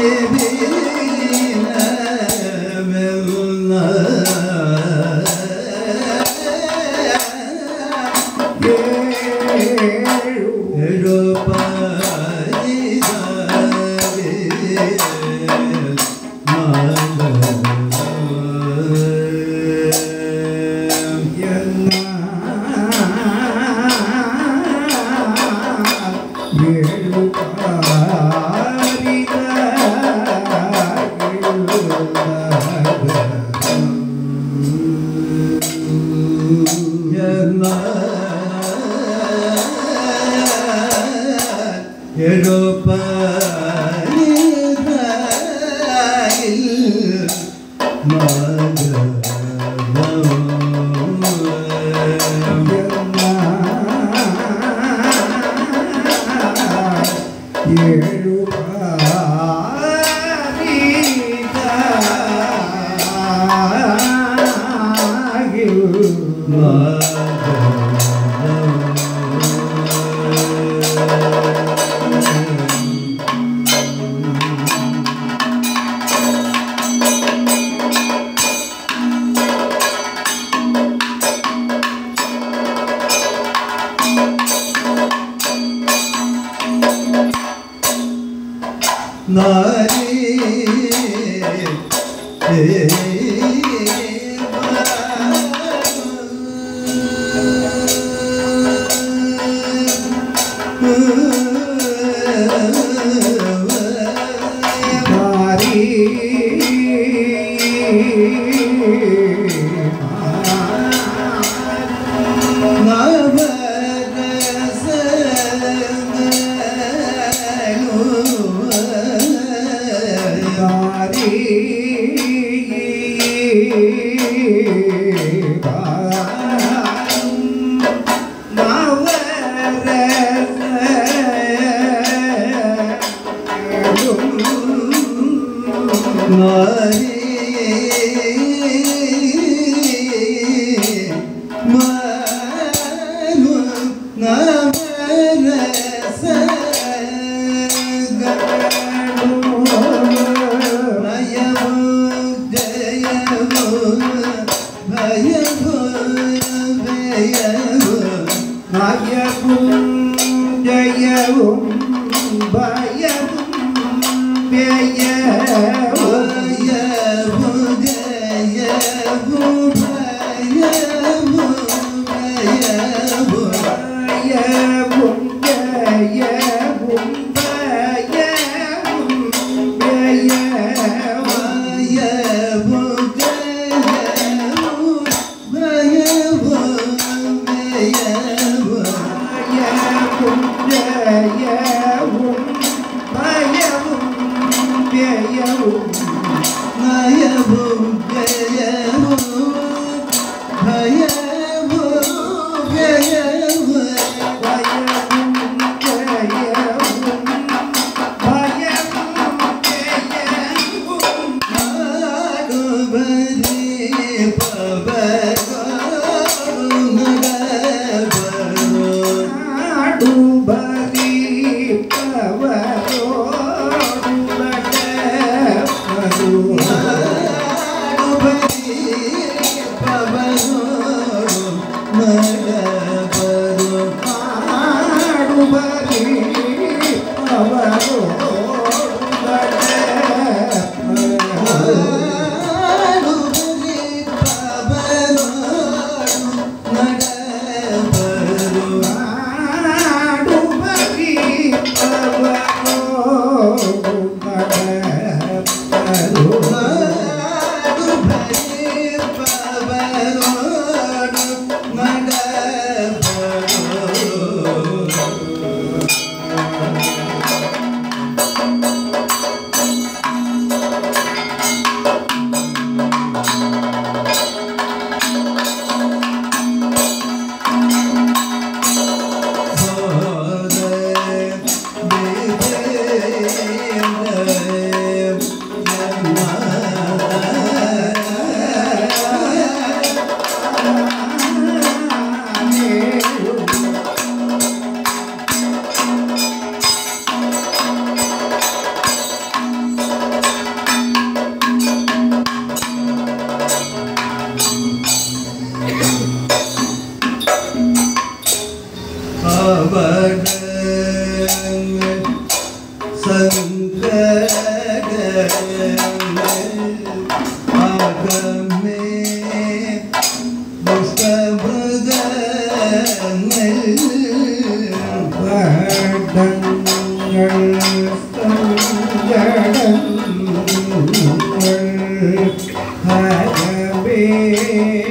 baby. Yeah,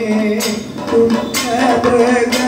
Thank you.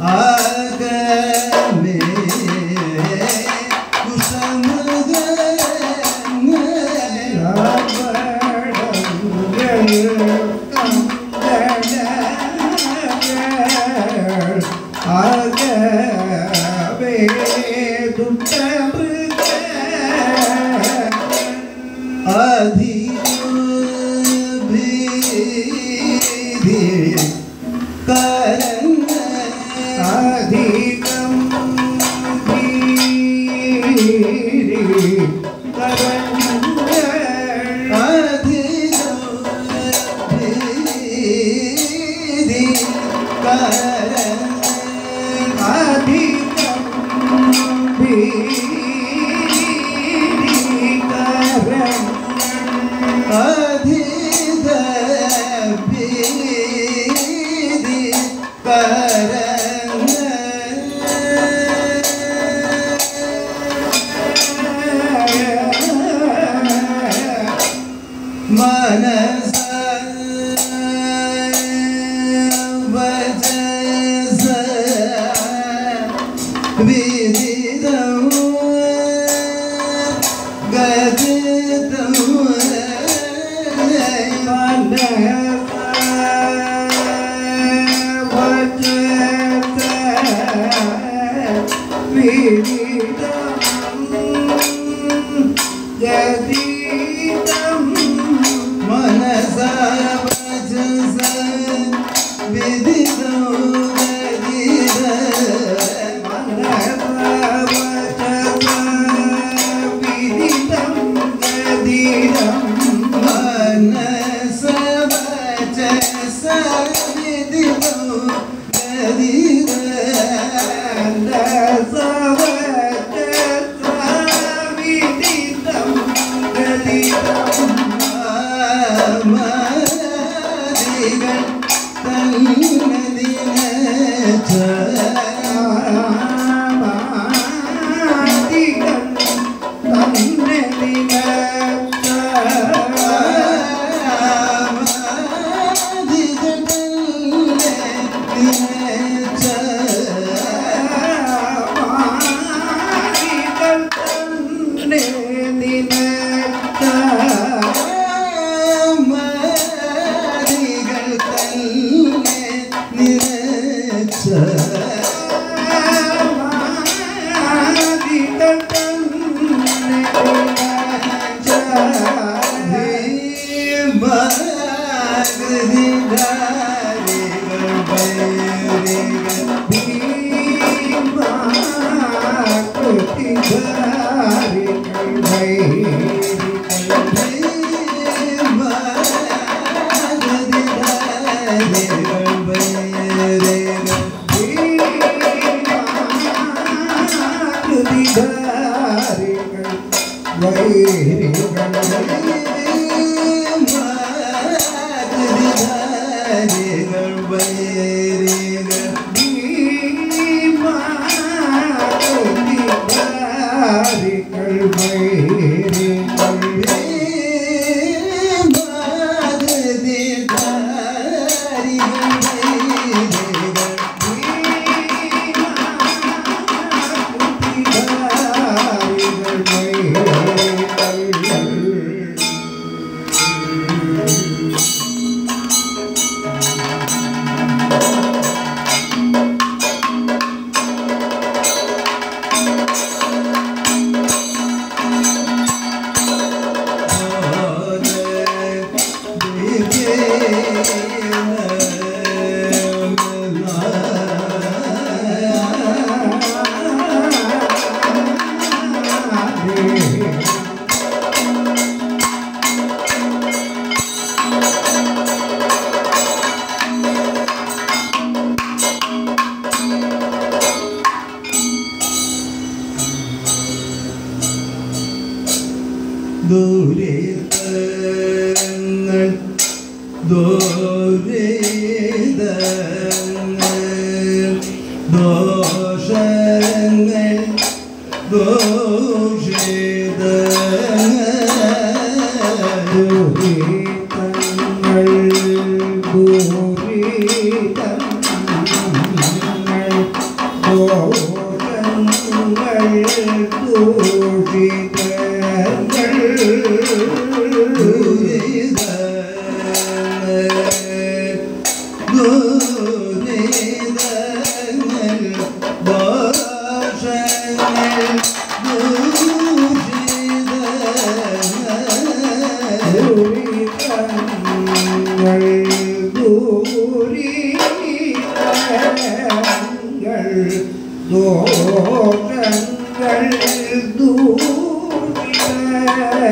Ah. Beni 我 Hati